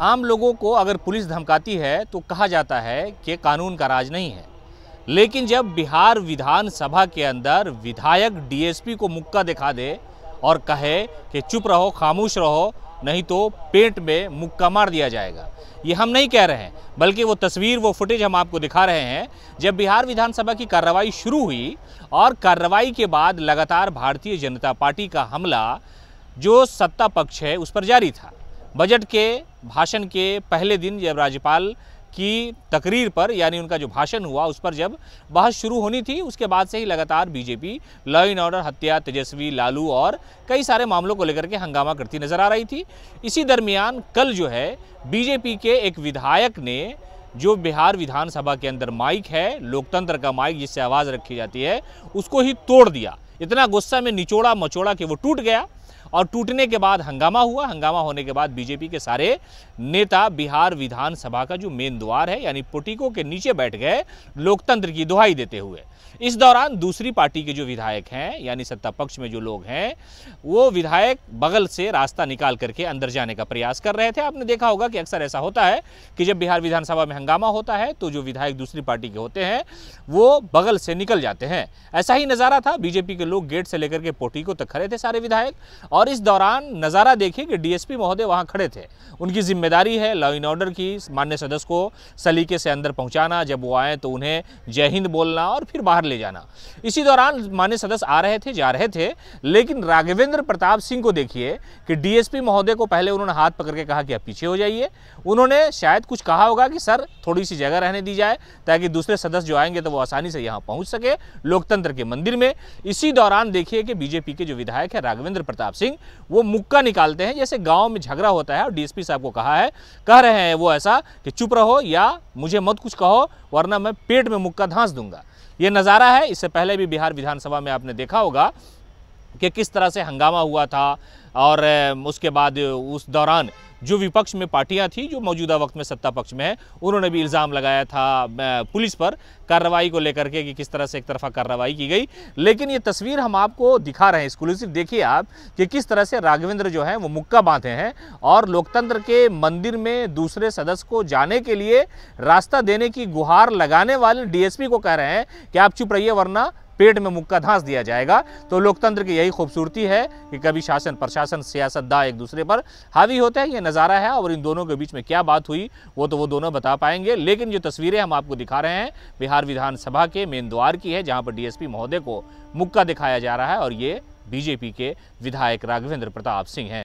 आम लोगों को अगर पुलिस धमकाती है तो कहा जाता है कि कानून का राज नहीं है। लेकिन जब बिहार विधानसभा के अंदर विधायक डीएसपी को मुक्का दिखा दे और कहे कि चुप रहो, खामोश रहो नहीं तो पेट में मुक्का मार दिया जाएगा। ये हम नहीं कह रहे हैं, बल्कि वो तस्वीर, वो फुटेज हम आपको दिखा रहे हैं। जब बिहार विधानसभा की कार्रवाई शुरू हुई और कार्रवाई के बाद लगातार भारतीय जनता पार्टी का हमला, जो सत्ता पक्ष है, उस पर जारी था। बजट के, भाषण के पहले दिन जब राज्यपाल की तकरीर पर, यानी उनका जो भाषण हुआ, उस पर जब बहस शुरू होनी थी, उसके बाद से ही लगातार बीजेपी, लॉ इन ऑर्डर, हत्या, तेजस्वी, लालू और कई सारे मामलों को लेकर के हंगामा करती नज़र आ रही थी। इसी दरमियान कल जो है, बीजेपी के एक विधायक ने, जो बिहार विधानसभा के अंदर माइक है, लोकतंत्र का माइक जिससे आवाज़ रखी जाती है, उसको ही तोड़ दिया। इतना गुस्सा में निचोड़ा मचोड़ा कि वो टूट गया। और टूटने के बाद हंगामा हुआ। हंगामा होने के बाद बीजेपी के सारे नेता बिहार विधानसभा का जो मेन द्वार है, यानी पोटिको के नीचे बैठ गए लोकतंत्र की दुहाई देते हुए। इस दौरान दूसरी पार्टी के जो विधायक हैं, यानी सत्ता पक्ष में जो लोग हैं, वो विधायक बगल से रास्ता निकाल करके अंदर जाने का प्रयास कर रहे थे। आपने देखा होगा कि अक्सर ऐसा होता है कि जब बिहार विधानसभा में हंगामा होता है तो जो विधायक दूसरी पार्टी के होते हैं, वो बगल से निकल जाते हैं। ऐसा ही नज़ारा था, बीजेपी के लोग गेट से लेकर के पोटिको तक खड़े थे सारे विधायक, और इस दौरान नज़ारा देखिए कि डीएसपी महोदय वहाँ खड़े थे। उनकी ज़िम्मेदारी है लॉ इन ऑर्डर की, मान्य सदस्य को सलीके से अंदर पहुँचाना, जब वो आए तो उन्हें जय हिंद बोलना और फिर बाहर ले जाना। इसी दौरान मान्य सदस्य आ रहे थे, जा रहे थे, लेकिन राघवेंद्र प्रताप सिंह को देखिए कि डीएसपी महोदय को पहले उन्होंने हाथ पकड़ के कहा कि आप पीछे हो जाइए। उन्होंने शायद कुछ कहा होगा कि, सर थोड़ी सी जगह रहने दी जाए ताकि दूसरे सदस्य जो आएँगे तो वो आसानी से यहाँ पहुँच सके लोकतंत्र के मंदिर में। इसी दौरान देखिए कि बीजेपी के जो विधायक है राघवेंद्र प्रताप सिंह, वो मुक्का निकालते हैं। जैसे गाँव में झगड़ा होता है और डीएसपी साहब को कहा है, कह रहे हैं वो ऐसा कि, चुप रहो या मुझे मत कुछ कहो, वरना मैं पेट में मुक्का धांस दूँगा। ये नज़ारा है। इससे पहले भी बिहार विधानसभा में आपने देखा होगा कि किस तरह से हंगामा हुआ था और उसके बाद उस दौरान जो विपक्ष में पार्टियाँ थी, जो मौजूदा वक्त में सत्ता पक्ष में है, उन्होंने भी इल्ज़ाम लगाया था पुलिस पर कार्रवाई को लेकर के कि किस तरह से एक तरफा कार्रवाई की गई। लेकिन ये तस्वीर हम आपको दिखा रहे हैं एक्सक्लूसिव देखिए आप कि किस तरह से राघवेंद्र जो है, वो मुक्का बांधे हैं और लोकतंत्र के मंदिर में दूसरे सदस्य को जाने के लिए रास्ता देने की गुहार लगाने वाले डीएसपी को कह रहे हैं कि आप चुप रहिए, वरना पेट में मुक्का धांस दिया जाएगा। तो लोकतंत्र की यही खूबसूरती है कि कभी शासन, प्रशासन सियासतदा एक दूसरे पर हावी होते हैं, ये नज़ारा है और इन दोनों के बीच में क्या बात हुई, वो तो वो दोनों बता पाएँगे। लेकिन जो तस्वीरें हम आपको दिखा रहे हैं, बिहार विधानसभा के मेन द्वार की है, जहाँ पर डीएसपी महोदय को मुक्का दिखाया जा रहा है और ये बीजेपी के विधायक राघवेंद्र प्रताप सिंह हैं।